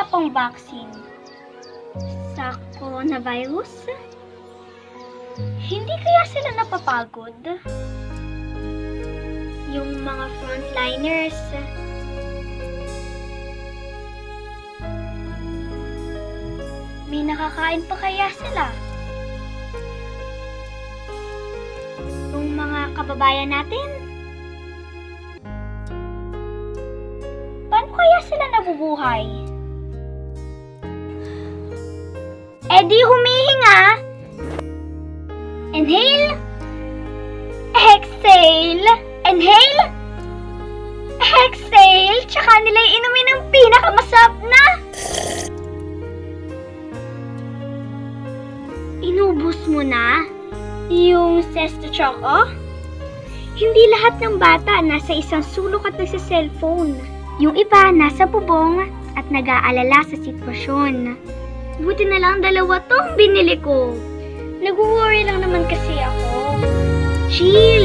wala pang vaccine sa coronavirus? Hindi kaya sila napapagod? Yung mga frontliners. May nakakain pa kaya sila? Yung mga kababayan natin? Paano kaya sila nabubuhay? Di humihinga. Inhale. Exhale. Inhale. Exhale. Tsaka nila inumin ng pinakamasarap na. Inubos mo na yung Sesto Choco? Hindi lahat ng bata nasa isang sulok at nagsa-cellphone. Yung iba nasa bubong at nag-aalala sa sitwasyon. Buti na lang dalawa tong binili ko. Nag-worry lang naman kasi ako. Chill